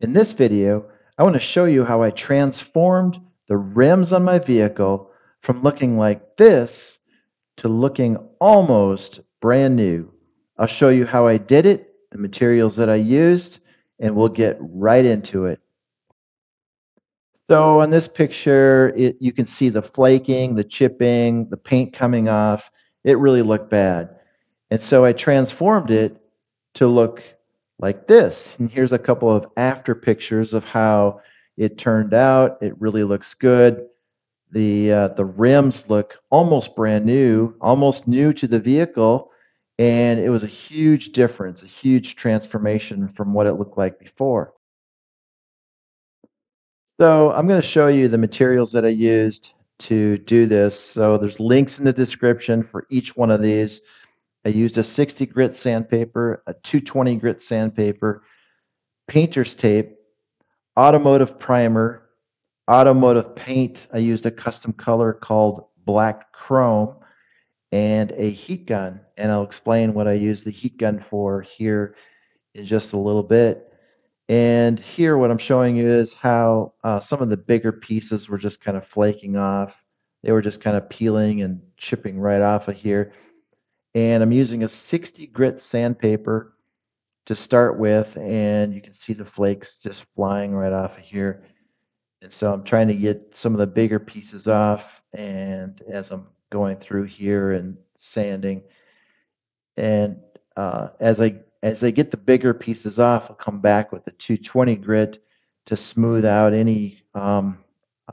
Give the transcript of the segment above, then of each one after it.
In this video, I want to show you how I transformed the rims on my vehicle from looking like this to looking almost brand new. I'll show you how I did it, the materials that I used, and we'll get right into it. So on this picture, it, you can see the flaking, the chipping, the paint coming off. It really looked bad. And so I transformed it to look like this. And here's a couple of after pictures of how it turned out. It really looks good. The, uh, the rims look almost brand new, almost new to the vehicle. And it was a huge difference, a huge transformation from what it looked like before. So I'm going to show you the materials that I used to do this. So there's links in the description for each one of these. I used a 60 grit sandpaper, a 220 grit sandpaper, painter's tape, automotive primer, automotive paint. I used a custom color called black chrome and a heat gun. And I'll explain what I use the heat gun for here in just a little bit. And here, what I'm showing you is how uh, some of the bigger pieces were just kind of flaking off. They were just kind of peeling and chipping right off of here. And I'm using a 60 grit sandpaper to start with, and you can see the flakes just flying right off of here. And so I'm trying to get some of the bigger pieces off, and as I'm going through here and sanding, and uh, as I as I get the bigger pieces off, I'll come back with the 220 grit to smooth out any um,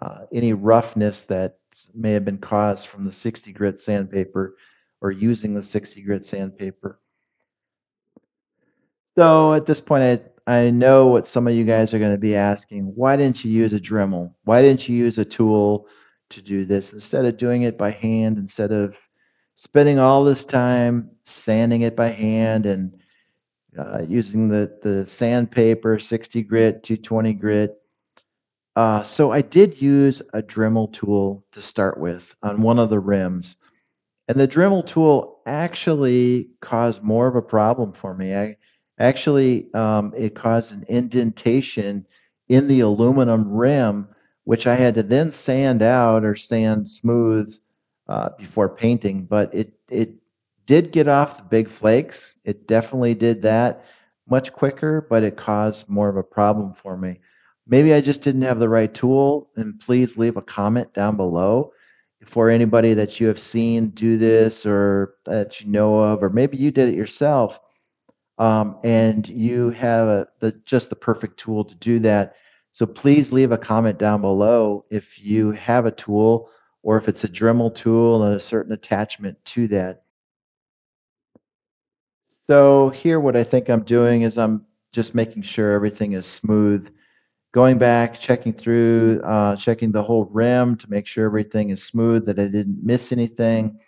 uh, any roughness that may have been caused from the 60 grit sandpaper or using the 60 grit sandpaper. So at this point, I, I know what some of you guys are going to be asking. Why didn't you use a Dremel? Why didn't you use a tool to do this instead of doing it by hand, instead of spending all this time sanding it by hand and uh, using the, the sandpaper, 60 grit, 220 grit. Uh, so I did use a Dremel tool to start with on one of the rims. And the Dremel tool actually caused more of a problem for me. I actually um, it caused an indentation in the aluminum rim, which I had to then sand out or sand smooth uh, before painting. But it it did get off the big flakes. It definitely did that much quicker, but it caused more of a problem for me. Maybe I just didn't have the right tool, and please leave a comment down below for anybody that you have seen do this or that you know of, or maybe you did it yourself, um, and you have a, the, just the perfect tool to do that. So please leave a comment down below if you have a tool or if it's a Dremel tool and a certain attachment to that. So here what I think I'm doing is I'm just making sure everything is smooth. Going back, checking through, uh, checking the whole rim to make sure everything is smooth, that I didn't miss anything.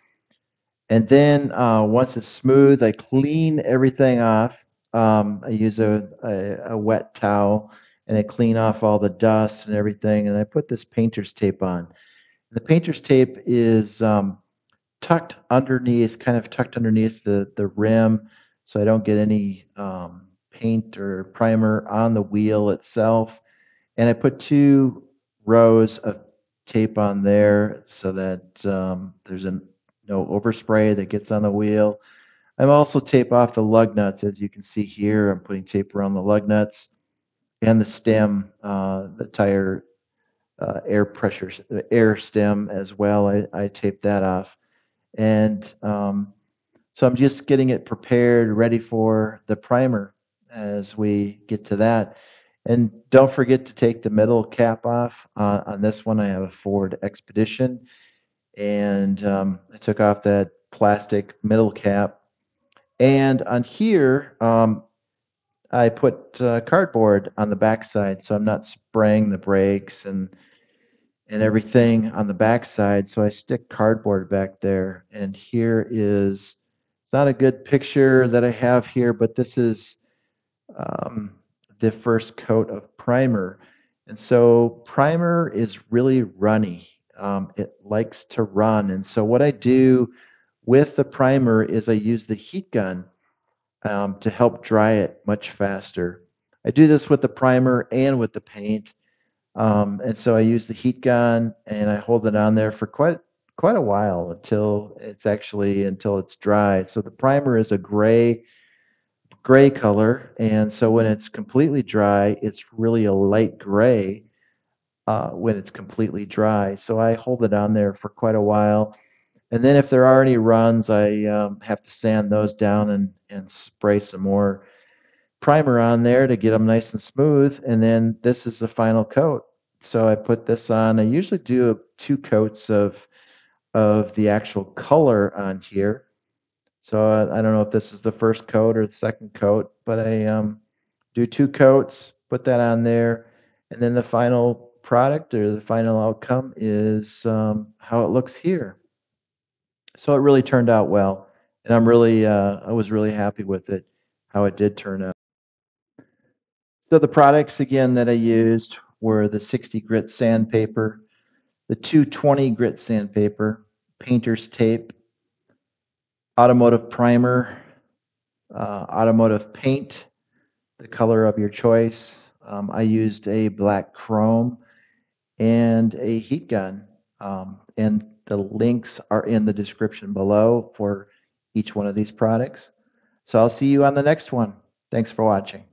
And then uh, once it's smooth, I clean everything off. Um, I use a, a, a, wet towel and I clean off all the dust and everything. And I put this painter's tape on. The painter's tape is um, tucked underneath, kind of tucked underneath the, the rim so I don't get any um, paint or primer on the wheel itself. And I put two rows of tape on there so that um, there's no overspray that gets on the wheel. I'm also tape off the lug nuts, as you can see here. I'm putting tape around the lug nuts and the stem, uh, the tire uh, air pressure, air stem as well. I, I tape that off. And um, so I'm just getting it prepared, ready for the primer as we get to that. And don't forget to take the middle cap off. Uh, on this one, I have a Ford Expedition. And um, I took off that plastic middle cap. And on here, um, I put uh, cardboard on the backside, so I'm not spraying the brakes and and everything on the backside. So I stick cardboard back there. And here is it's not a good picture that I have here, but this is um, the first coat of primer. And so primer is really runny. Um, it likes to run. And so what I do with the primer is I use the heat gun um, to help dry it much faster. I do this with the primer and with the paint. Um, and so I use the heat gun and I hold it on there for quite quite a while until it's actually until it's dry. So the primer is a gray gray color, and so when it's completely dry, it's really a light gray uh, when it's completely dry. So I hold it on there for quite a while. And then if there are any runs, I um, have to sand those down and, and spray some more primer on there to get them nice and smooth. And then this is the final coat. So I put this on. I usually do two coats of of the actual color on here. So I, I don't know if this is the first coat or the second coat, but I um, do two coats, put that on there, and then the final product or the final outcome is um, how it looks here. So it really turned out well, and I'm really uh, I was really happy with it, how it did turn out. So the products again that I used were the 60 grit sandpaper, the 220 grit sandpaper, painter's tape, automotive primer, uh, automotive paint, the color of your choice. Um, I used a black chrome and a heat gun. Um, and the links are in the description below for each one of these products. So I'll see you on the next one. Thanks for watching.